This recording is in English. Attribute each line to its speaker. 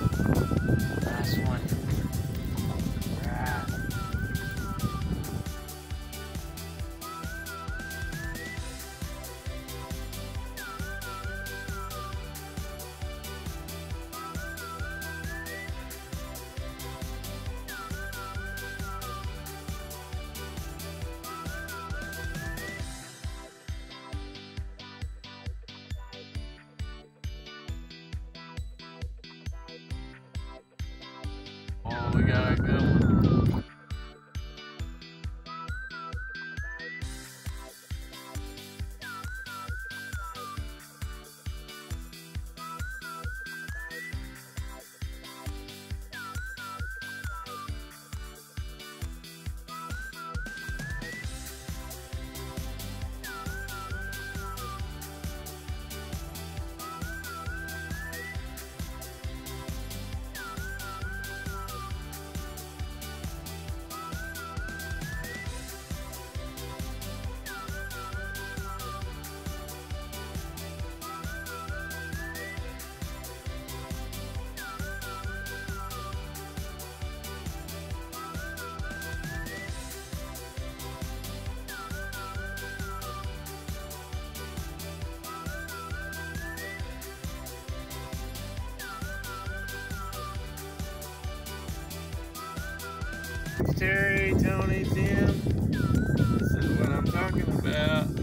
Speaker 1: Nice one. We got a good one. Terry, Tony, Tim. This is what I'm talking about.